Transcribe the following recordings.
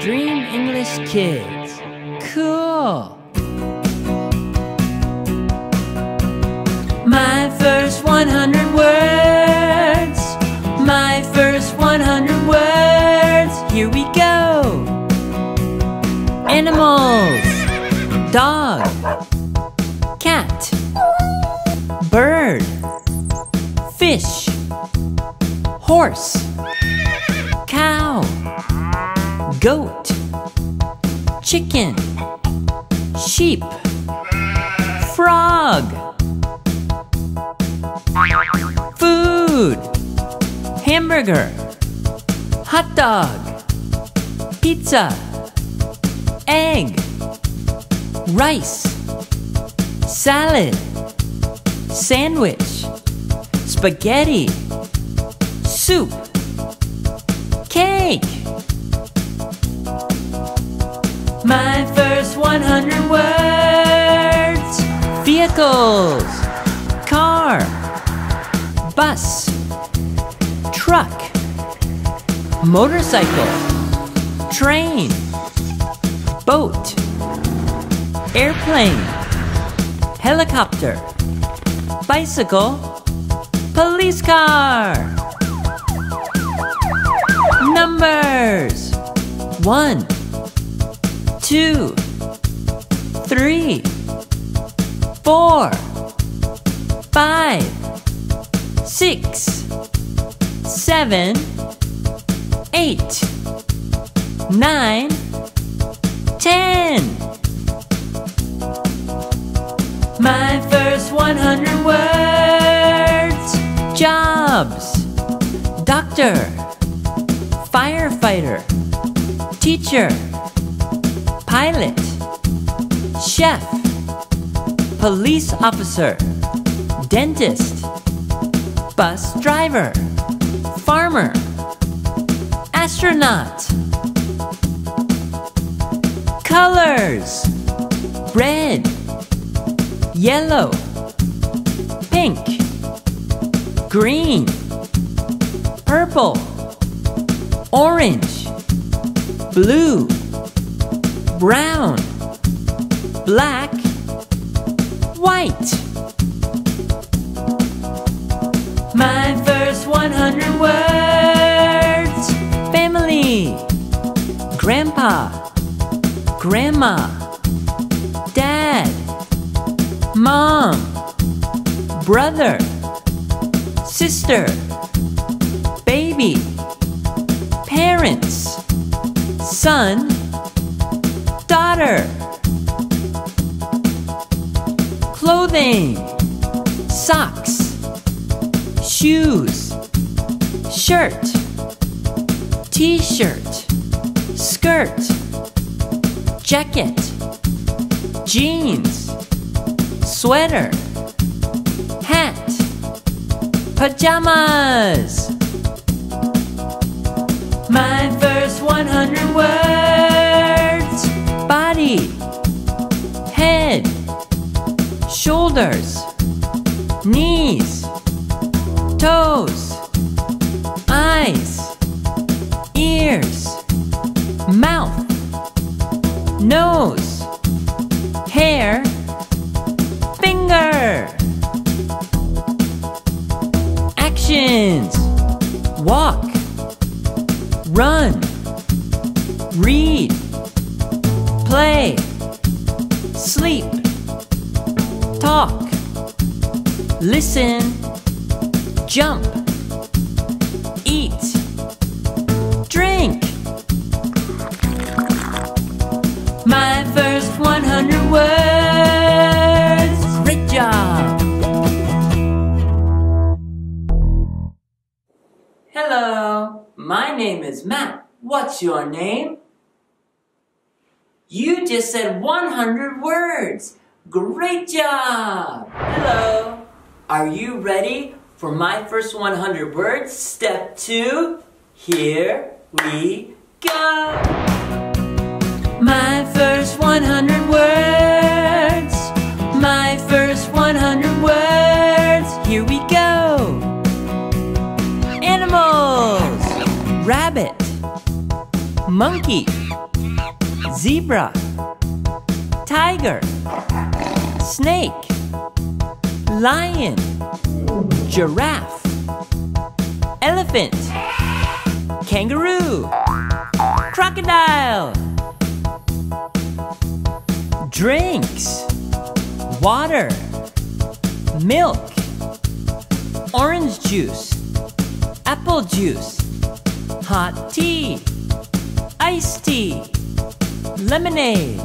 Dream English Kids. Cool. My first 100 words. My first 100 words. Here we go. Animals. Dog. Cat. Bird. Fish. Horse. Goat. Chicken. Sheep. Frog. Food. Hamburger. Hot dog. Pizza. Egg. Rice. Salad. Sandwich. Spaghetti. Soup. My first 100 words. Vehicles. Car. Bus. Truck. Motorcycle. Train. Boat. Airplane. Helicopter. Bicycle. Police car. Numbers. One two, three, four, five, six, seven, eight, nine, ten. My first 100 words. Jobs, doctor, firefighter, teacher pilot, chef, police officer, dentist, bus driver, farmer, astronaut. Colors red, yellow, pink, green, purple, orange, blue brown, black, white. My first 100 words. Family, grandpa, grandma, dad, mom, brother, sister, baby, parents, son, daughter. Clothing, socks, shoes, shirt, t shirt, skirt, jacket, jeans, sweater, hat, pajamas. My first 100 words shoulders, knees, toes, eyes, ears, mouth, nose, hair, finger. Actions. Walk, run, read. Play, sleep, talk, listen, jump, eat, drink. My first 100 words. Great job. Hello, my name is Matt. What's your name? You just said 100 words. Great job! Hello. Are you ready for my first 100 words? Step two. Here we go. My first 100 words. My first 100 words. Here we go. Animals. Rabbit. Monkey monkey, zebra, tiger, snake, lion, giraffe, elephant, kangaroo, crocodile. Drinks, water, milk, orange juice, apple juice, hot tea, iced tea, lemonade,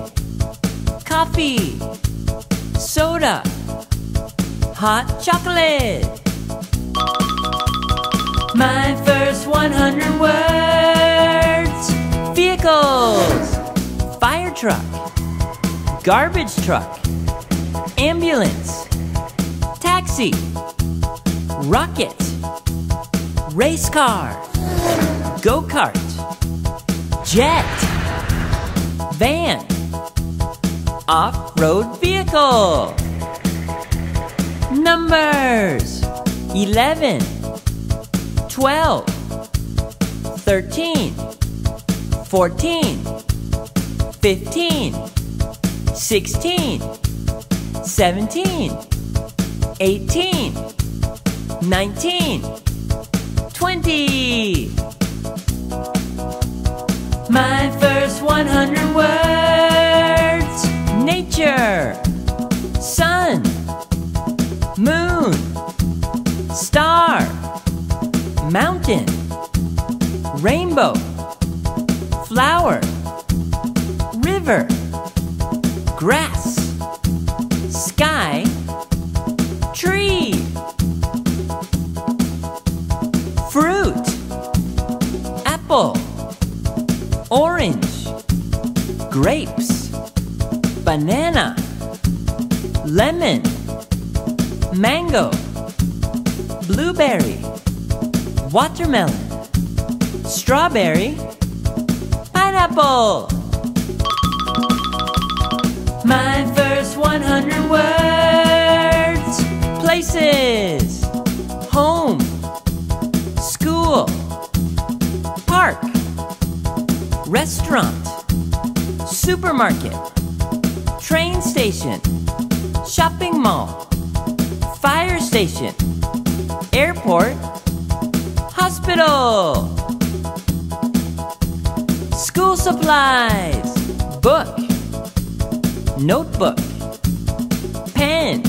coffee, soda, hot chocolate. My first 100 words vehicles, fire truck, garbage truck, ambulance, taxi, rocket, race car, go kart, jet, van, off road vehicle. Numbers 11, 12, 13, 14, 15, 16, 17, 18, 19, 20. My first 100 words sun, moon, star, mountain, rainbow, flower, river, grass, sky, tree, fruit, apple, orange, grapes, banana, lemon, mango, blueberry, watermelon, strawberry, pineapple. My first 100 words. Places, home, school, park, restaurant, supermarket, station, shopping mall, fire station, airport, hospital, school supplies, book, notebook, pen,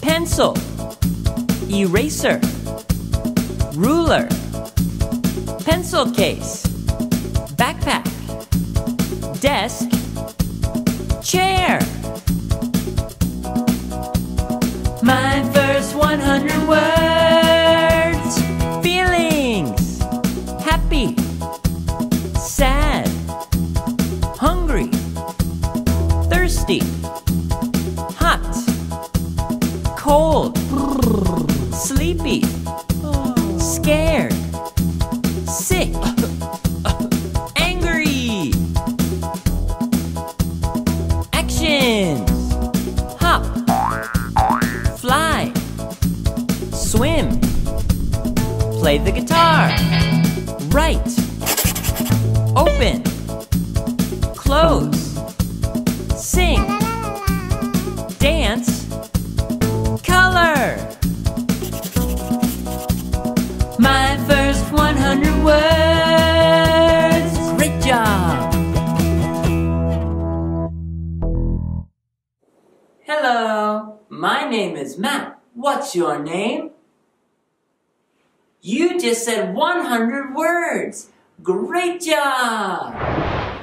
pencil, eraser, ruler, pencil case, backpack, desk, chair. My first 100 Matt. What's your name? You just said 100 words. Great job!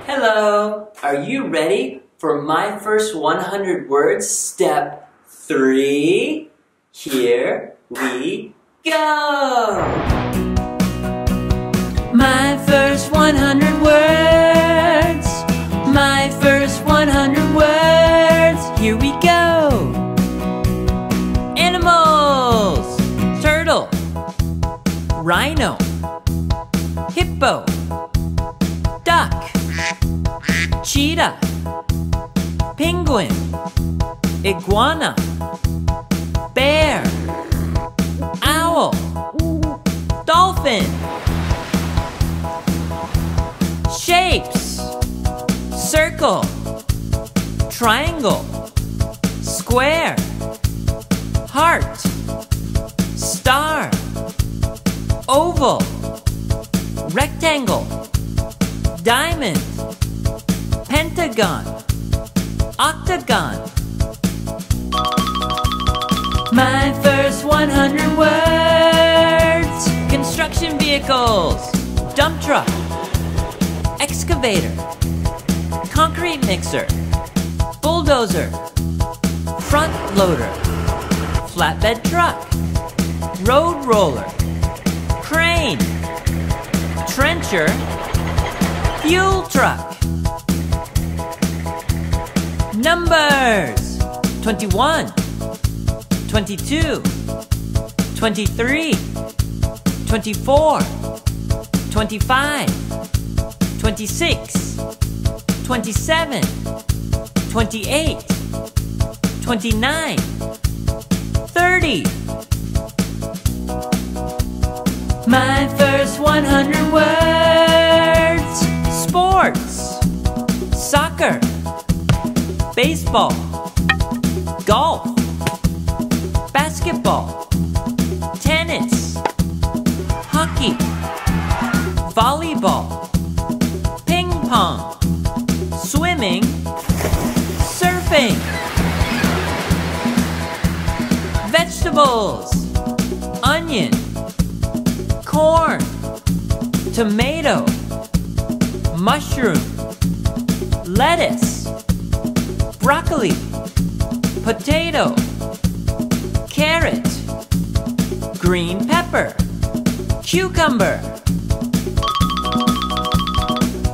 Hello, are you ready for my first 100 words? Step three. Here we go! My first 100 Iguana. Bear. Owl. Dolphin. Shapes Circle Triangle Square Heart Star Oval Rectangle Diamond Pentagon Octagon My first 100 words. Construction vehicles. Dump truck. Excavator. Concrete mixer. Bulldozer. Front loader. Flatbed truck. Road roller. Crane. Trencher. Fuel truck. Numbers. 21 22 23 24 25 26 27 28 29 30 My first 100 words Sports Soccer Baseball Golf Basketball Tennis Hockey Volleyball Ping pong Swimming Surfing Vegetables Onion Corn Tomato Mushroom Lettuce Broccoli Potato Green pepper Cucumber.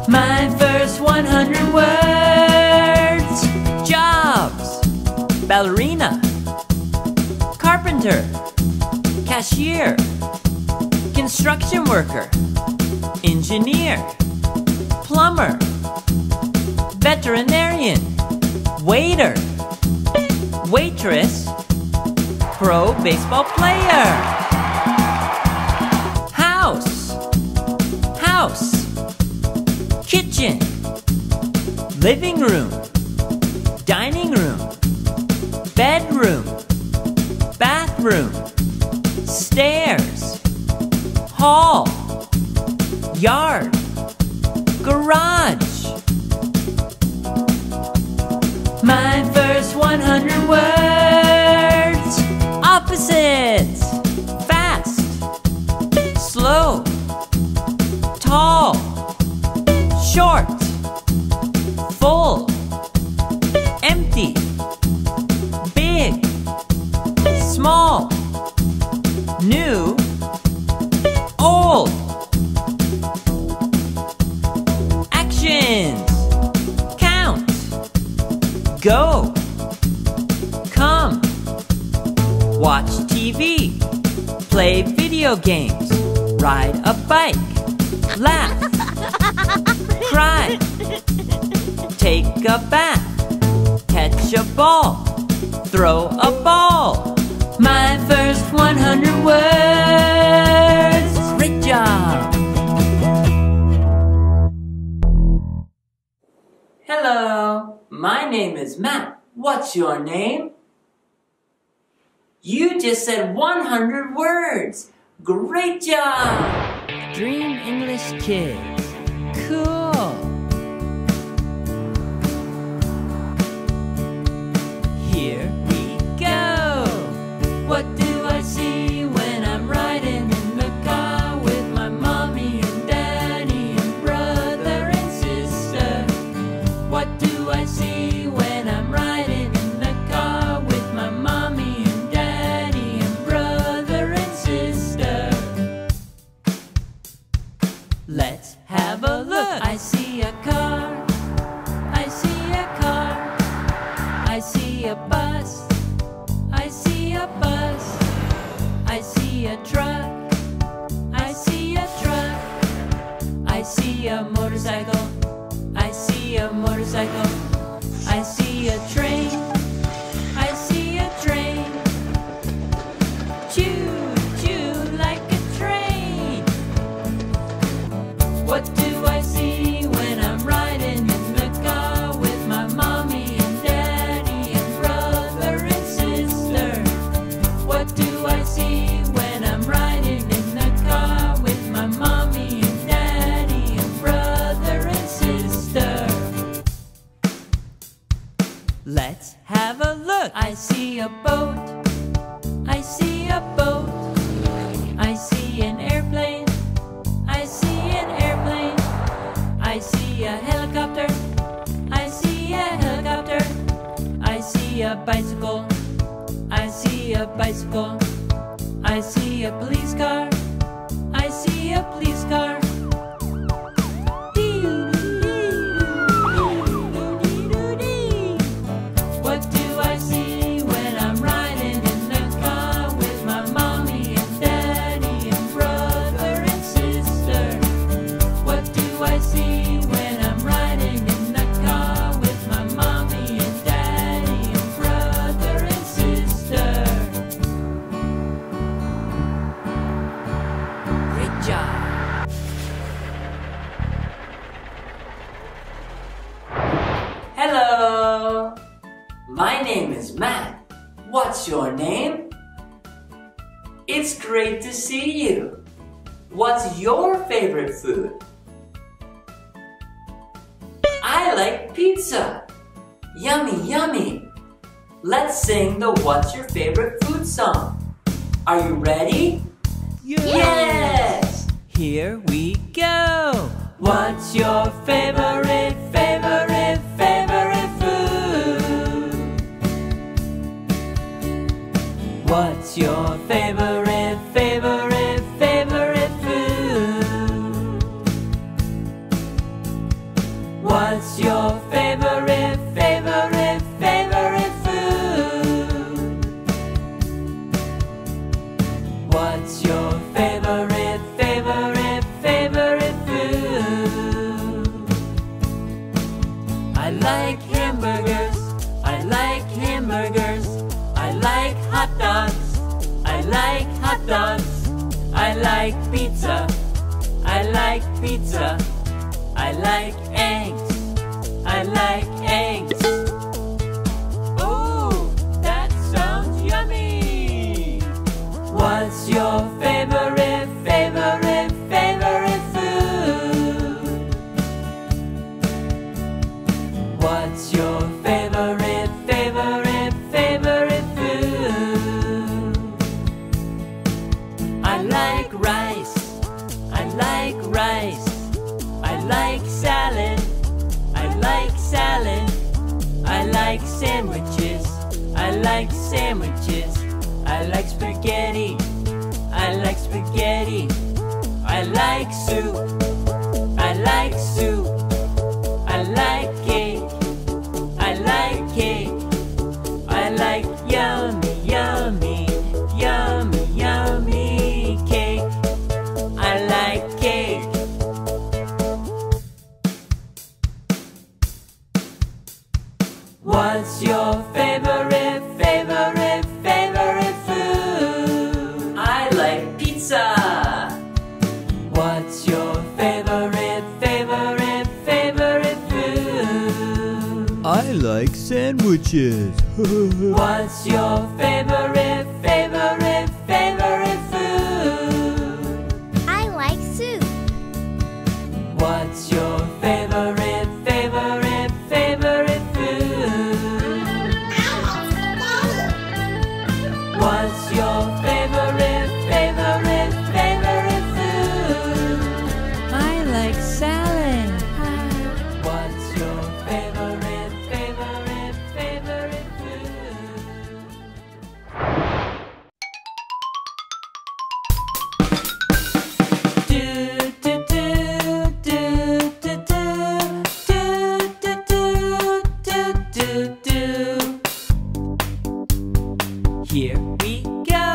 My first 100 words. Jobs. Ballerina. Carpenter. Cashier. Construction worker. Engineer. Plumber. Veterinarian. Waiter. Waitress Pro baseball player. House. House. Kitchen. Living room. Dining room. Bedroom. Bathroom. Stairs. Hall. Yard. Garage. My first 100 words Take a bath Catch a ball Throw a ball My first 100 words Great job! Hello, my name is Matt. What's your name? You just said 100 words. Great job! Dream English Kids. Cool. a bicycle. I see a bicycle. I see a police car. I see a police car. My name is Matt. What's your name? It's great to see you. What's your favorite food? I like pizza. Yummy, yummy. Let's sing the What's Your Favorite Food song. Are you ready? Yes! yes. Here we go. What's your favorite, favorite? your favorite. Yeah.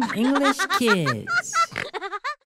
Dream English Kids.